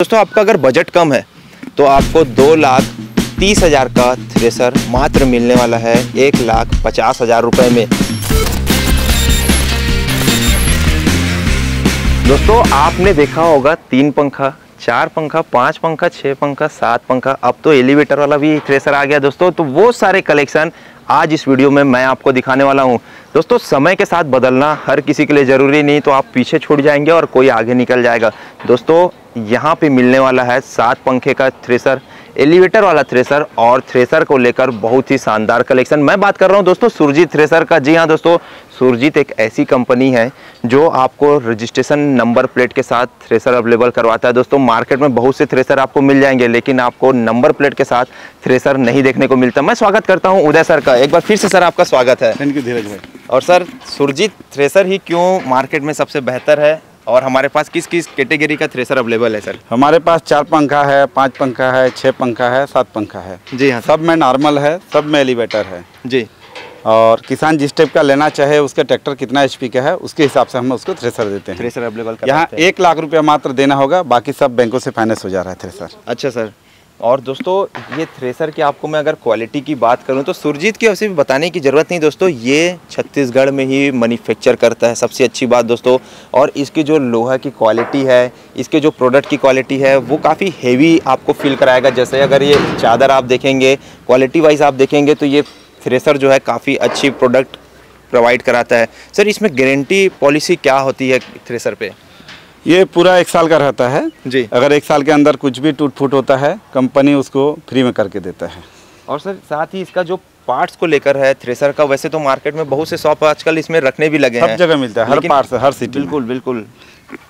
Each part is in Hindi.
दोस्तों, आपका अगर बजट कम है तो आपको दो लाख तीस हज़ार का थ्रेसर मात्र मिलने वाला है एक लाख पचास हज़ार रुपए में। दोस्तों, आपने देखा होगा तीन पंखा, चार पंखा, पाँच पंखा, छह पंखा, सात पंखा, अब तो एलिवेटर वाला भी थ्रेसर आ गया दोस्तों तो वो सारे कलेक्शन आज इस वीडियो में मैं आपको दिखाने वाला हूँ। दोस्तों, समय के साथ बदलना हर किसी के लिए ज़रूरी नहीं तो आप पीछे छूट जाएँगे और कोई आगे निकल जाएगा। दोस्तों, यहाँ पे मिलने वाला है सात पंखे का थ्रेसर, एलिवेटर वाला थ्रेसर और थ्रेसर को लेकर बहुत ही शानदार कलेक्शन। मैं बात कर रहा हूँ दोस्तों, सुरजीत थ्रेसर का। जी हाँ दोस्तों सुरजीत एक ऐसी कंपनी है जो आपको रजिस्ट्रेशन नंबर प्लेट के साथ थ्रेसर अवेलेबल करवाता है। दोस्तों मार्केट में बहुत से थ्रेसर आपको मिल जाएँगे लेकिन आपको नंबर प्लेट के साथ थ्रेसर नहीं देखने को मिलता। मैं स्वागत करता हूँ उदय सर का। एक बार फिर से सर आपका स्वागत है। थैंक यू धीरज भाई। और सर सुरजीत थ्रेसर ही क्यों मार्केट में सबसे बेहतर है? और हमारे पास किस किस कैटेगरी का थ्रेसर अवेलेबल है सर? हमारे पास चार पंखा है पाँच पंखा है छः पंखा है सात पंखा है। जी हाँ सब में नॉर्मल है सब में एलिवेटर है। जी। और किसान जिस टाइप का लेना चाहे उसका ट्रैक्टर कितना एचपी का है उसके हिसाब से हम उसको थ्रेसर देते हैं। थ्रेसर अवेलेबल यहाँ एक लाख रुपया मात्र देना होगा बाकी सब बैंकों से फाइनेंस हो जा रहा है थ्रेसर अच्छा सर और दोस्तों ये थ्रेसर की आपको मैं अगर क्वालिटी की बात करूँ तो सुरजीत की वैसे भी बताने की ज़रूरत नहीं दोस्तों ये छत्तीसगढ़ में ही मैन्युफैक्चर करता है सबसे अच्छी बात दोस्तों। और इसकी जो लोहा की क्वालिटी है इसके जो प्रोडक्ट की क्वालिटी है वो काफ़ी हेवी आपको फील कराएगा। जैसे अगर ये चादर आप देखेंगे क्वालिटी वाइज आप देखेंगे तो ये थ्रेसर जो है काफ़ी अच्छी प्रोडक्ट प्रोवाइड कराता है। सर इसमें गारंटी पॉलिसी क्या होती है थ्रेसर पे? ये पूरा एक साल का रहता है। जी। अगर एक साल के अंदर कुछ भी टूट फूट होता है कंपनी उसको फ्री में करके देता है। और सर साथ ही इसका जो पार्ट्स को लेकर है थ्रेसर का वैसे तो मार्केट में बहुत से शॉप आजकल इसमें रखने भी लगे सब हैं। जगह मिलता है हर पार्ट्स पार्ट से हर सिटी बिल्कुल बिल्कुल।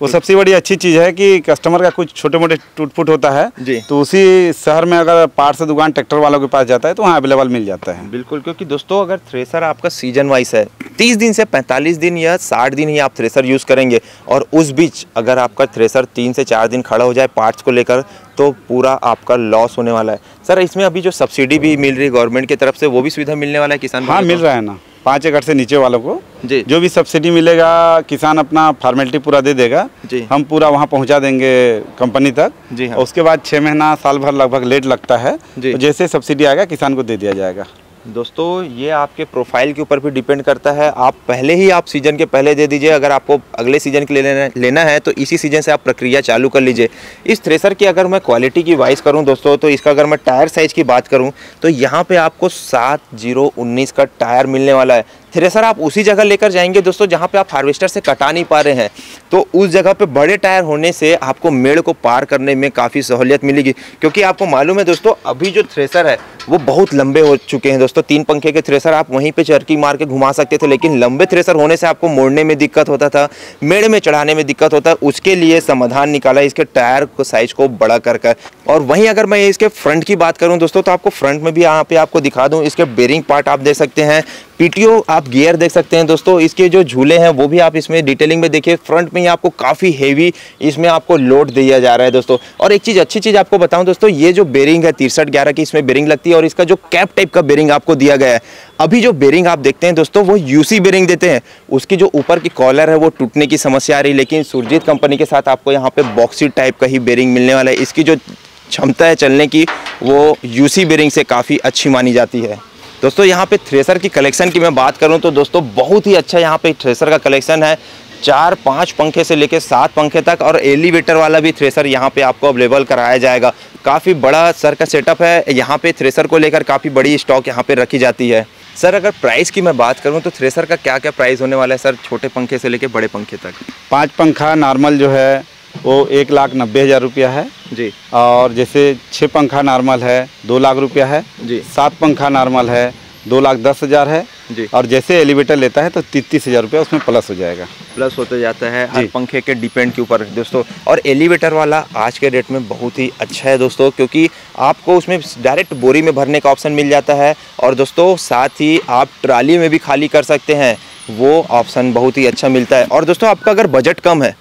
वो सबसे बड़ी अच्छी चीज़ है कि कस्टमर का कुछ छोटे मोटे टूट फूट होता है जी। तो उसी शहर में अगर पार्ट से दुकान ट्रैक्टर वालों के पास जाता है तो वहाँ अवेलेबल मिल जाता है। बिल्कुल क्योंकि दोस्तों अगर थ्रेसर आपका सीज़न वाइज है तीस दिन से पैंतालीस दिन या साठ दिन ही आप थ्रेसर यूज़ करेंगे और उस बीच अगर आपका थ्रेसर तीन से चार दिन खड़ा हो जाए पार्ट्स को लेकर तो पूरा आपका लॉस होने वाला है। सर इसमें अभी जो सब्सिडी भी मिल रही है गवर्नमेंट की तरफ़ से वो भी सुविधा मिलने वाला है किसान हाँ मिल रहा है ना। पाँच एकड़ से नीचे वालों को। जी। जो भी सब्सिडी मिलेगा किसान अपना फॉर्मेलिटी पूरा दे देगा। जी। हम पूरा वहाँ पहुँचा देंगे कंपनी तक। जी हाँ। उसके बाद छः महीना साल भर लगभग लेट लगता है। जी। तो जैसे सब्सिडी आएगा किसान को दे दिया जाएगा। दोस्तों, ये आपके प्रोफ़ाइल के ऊपर भी डिपेंड करता है। आप पहले ही आप सीज़न के पहले दे दीजिए। अगर आपको अगले सीज़न के लिए लेना लेना है तो इसी सीज़न से आप प्रक्रिया चालू कर लीजिए। इस थ्रेसर की अगर मैं क्वालिटी की वाइस करूँ दोस्तों तो इसका अगर मैं टायर साइज़ की बात करूँ तो यहाँ पे आपको सात ज़ीरो उन्नीस का टायर मिलने वाला है। थ्रेसर आप उसी जगह लेकर जाएँगे दोस्तों, जहाँ पे आप हार्वेस्टर से कटा नहीं पा रहे हैं। तो उस जगह पे बड़े टायर होने से आपको मेड़ को पार करने में काफ़ी सहूलियत मिलेगी। क्योंकि आपको मालूम है दोस्तों, अभी जो थ्रेसर है, वो बहुत लंबे हो चुके हैं दोस्तों। तीन पंखे के थ्रेसर आप वहीं पे चरकी मार के घुमा सकते थे, लेकिन लंबे थ्रेसर होने से आपको मोड़ने में दिक्कत होता था, मेड़ में चढ़ाने में दिक्कत होता, उसके लिए समाधान निकाला इसके टायर को, साइज़ को बड़ा कर कर। और वहीं अगर मैं इसके फ्रंट की बात करूँ दोस्तों तो आपको फ्रंट में भी यहाँ पे आपको दिखा दूँ, इसके बेरिंग पार्ट आप देख सकते हैं। पीटीओ आप गियर देख सकते हैं दोस्तों, इसके जो झूले हैं, वो भी आप इसमें डिटेलिंग में देखिए फ्रंट में ही आपको काफ़ी हेवी इसमें आपको लोड दिया जा रहा है दोस्तों। और एक चीज़, अच्छी चीज़ आपको बताऊँ दोस्तों, ये जो बेरिंग है तिरसठ ग्यारह की इसमें बेरिंग लगती है और इसका जो कैप टाइप का बेरिंग आपको दिया गया है। अभी जो बेरिंग आप देखते हैं दोस्तों, वो यूसी बेरिंग देते हैं। उसकी जो ऊपर की कॉलर है, वो टूटने की समस्या आ रही है, लेकिन सुरजीत कंपनी के साथ आपको यहाँ पे बॉक्सी टाइप का ही बेरिंग मिलने वाला है। इसकी जो क्षमता है चलने की, वो यूसी बेरिंग से काफ़ी अच्छी मानी जाती है। दोस्तों यहाँ पे थ्रेसर की कलेक्शन की मैं बात करूँ तो दोस्तों बहुत ही अच्छा यहाँ पे थ्रेसर का कलेक्शन है। चार पाँच पंखे से लेकर सात पंखे तक और एलिवेटर वाला भी थ्रेसर यहाँ पे आपको अवेलेबल कराया जाएगा। काफ़ी बड़ा सर का सेटअप है। यहाँ पे थ्रेसर को लेकर काफ़ी बड़ी स्टॉक यहाँ पे रखी जाती है। सर अगर प्राइस की मैं बात करूँ तो थ्रेसर का क्या क्या प्राइस होने वाला है सर छोटे पंखे से लेकर बड़े पंखे तक? पाँच पंखा नॉर्मल जो है वो एक लाख नब्बे हज़ार रुपया है। जी। और जैसे छः पंखा नॉर्मल है दो लाख रुपया है। जी। सात पंखा नॉर्मल है। दो लाख दस हज़ार है जी। और जैसे एलिवेटर लेता है तो तीस हज़ार रुपया उसमें प्लस हो जाएगा। प्लस होता जाता है हर पंखे के डिपेंड के ऊपर दोस्तों। और एलिवेटर वाला आज के डेट में बहुत ही अच्छा है दोस्तों क्योंकि आपको उसमें डायरेक्ट बोरी में भरने का ऑप्शन मिल जाता है। और दोस्तों साथ ही आप ट्राली में भी खाली कर सकते हैं वो ऑप्शन बहुत ही अच्छा मिलता है। और दोस्तों आपका अगर बजट कम है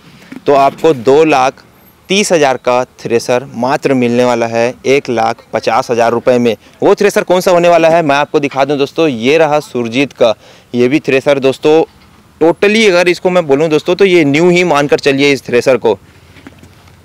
तो आपको दो लाख तीस हज़ार का थ्रेसर मात्र मिलने वाला है एक लाख पचास हज़ार रुपये में। वो थ्रेसर कौन सा होने वाला है? मैं आपको दिखा दूँ दोस्तों ये रहा सुरजीत का। ये भी थ्रेसर दोस्तों टोटली अगर इसको मैं बोलूँ दोस्तों तो ये न्यू ही मानकर चलिए इस थ्रेसर को।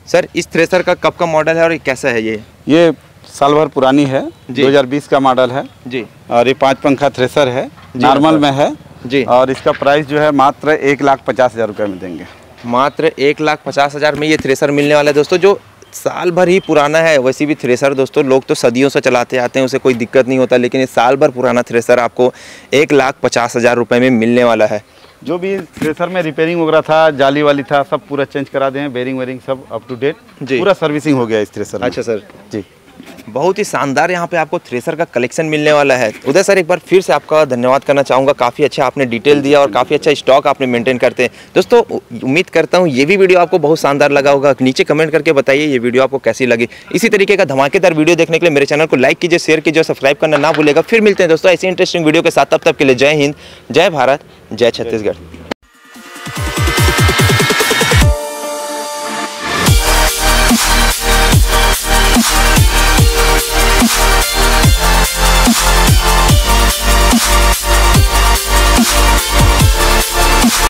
सर इस थ्रेसर का कब का मॉडल है और कैसा है ये? ये साल भर पुरानी है जी। 2020 का मॉडल है। जी। और ये पाँच पंखा थ्रेसर है नॉर्मल में है। जी। और इसका प्राइस जो है मात्र एक लाख पचास हज़ार रुपये में देंगे। मात्र एक लाख पचास हज़ार में ये थ्रेसर मिलने वाला है दोस्तों जो साल भर ही पुराना है वैसे भी थ्रेसर दोस्तों लोग तो सदियों से चलाते आते हैं उसे कोई दिक्कत नहीं होता लेकिन ये साल भर पुराना थ्रेसर आपको एक लाख पचास हज़ार रुपये में मिलने वाला है। जो भी थ्रेसर में रिपेयरिंग वगैरह था जाली वाली था सब पूरा चेंज करा दें बेरिंग वेरिंग सब अप टू डेट जी। पूरा सर्विसिंग हो गया इस थ्रेसर अच्छा सर। जी। बहुत ही शानदार यहाँ पे आपको थ्रेसर का कलेक्शन मिलने वाला है। उदय सर, एक बार फिर से आपका धन्यवाद करना चाहूँगा। काफ़ी अच्छा आपने डिटेल दिया और काफ़ी अच्छा स्टॉक आपने मेंटेन करते हैं। दोस्तों उम्मीद करता हूँ ये भी वीडियो आपको बहुत शानदार लगा होगा। नीचे कमेंट करके बताइए ये वीडियो आपको कैसी लगी। इसी तरीके का धमाकेदार वीडियो देखने के लिए मेरे चैनल को लाइक कीजिए, शेयर कीजिए सब्सक्राइब करना ना भूलेगा फिर मिलते हैं दोस्तों ऐसी इंटरेस्टिंग वीडियो के साथ। तब तक के लिए जय हिंद, जय भारत, जय छत्तीसगढ़।